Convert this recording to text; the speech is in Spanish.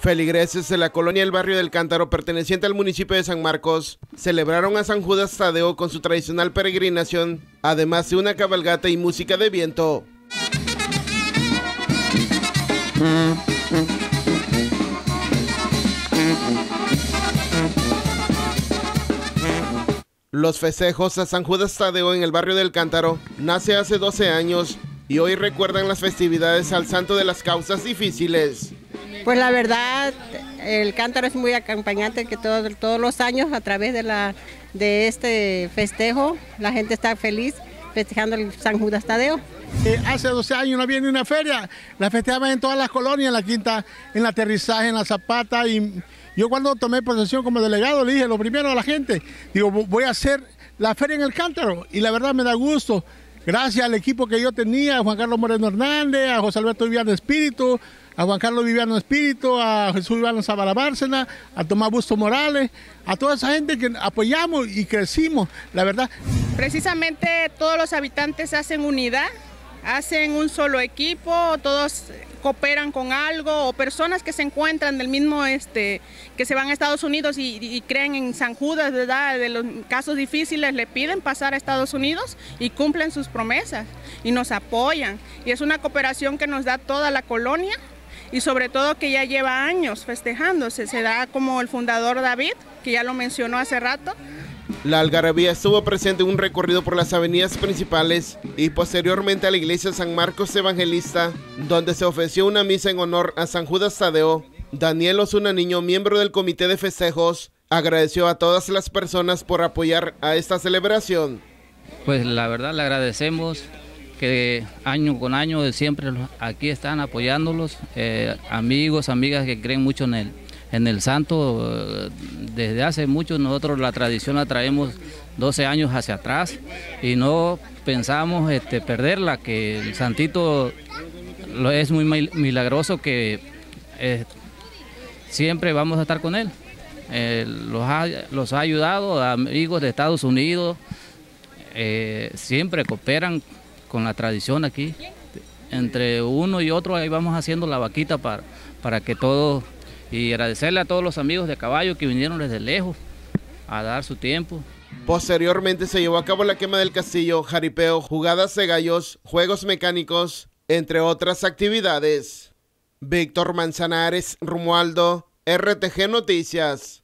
Feligreses de la colonia El Barrio del Cántaro, perteneciente al municipio de San Marcos, celebraron a San Judas Tadeo con su tradicional peregrinación, además de una cabalgata y música de viento. Los festejos a San Judas Tadeo en el barrio del Cántaro nace hace 12 años y hoy recuerdan las festividades al santo de las causas difíciles. Pues la verdad, el Cántaro es muy acompañante que todos los años a través de, la, de este festejo la gente está feliz festejando el San Judas Tadeo. Eh, hace 12 años no había ni una feria, la festejaban en todas las colonias, en la quinta, en el aterrizaje, en la zapata y yo cuando tomé posesión como delegado le dije lo primero a la gente, digo, voy a hacer la feria en el cántaro y la verdad me da gusto. Gracias al equipo que yo tenía, a Juan Carlos Moreno Hernández, a José Alberto Viviano Espíritu, a Juan Carlos Viviano Espíritu, a Jesús Viviano Zabala Bárcena, a Tomás Busto Morales, a toda esa gente que apoyamos y crecimos, la verdad. Precisamente todos los habitantes hacen unidad, hacen un solo equipo, todos cooperan con algo o personas que se encuentran del mismo, este, que se van a Estados Unidos y, creen en San Judas. De los casos difíciles le piden pasar a Estados Unidos y cumplen sus promesas y nos apoyan. Y es una cooperación que nos da toda la colonia y sobre todo que ya lleva años festejándose. Se da como el fundador David, que ya lo mencionó hace rato, la algarabía estuvo presente en un recorrido por las avenidas principales y posteriormente a la iglesia San Marcos Evangelista, donde se ofreció una misa en honor a San Judas Tadeo. Daniel Osuna Niño, miembro del comité de festejos, agradeció a todas las personas por apoyar a esta celebración. Pues la verdad le agradecemos que año con año siempre aquí están apoyándolos, eh, amigos, amigas que creen mucho en él en el santo desde hace mucho nosotros la tradición la traemos 12 años hacia atrás y no pensamos este, perderla, que el santito es muy milagroso que eh, siempre vamos a estar con él. Eh, los, ha, los, ha, ayudado, amigos de Estados Unidos, eh, siempre cooperan con la tradición aquí. Entre uno y otro ahí vamos haciendo la vaquita para, para que todos y agradecerle a todos los amigos de caballo que vinieron desde lejos a dar su tiempo. Posteriormente se llevó a cabo la quema del castillo, jaripeo, jugadas de gallos, juegos mecánicos, entre otras actividades. Víctor Manzanares, Rumualdo, RTG Noticias.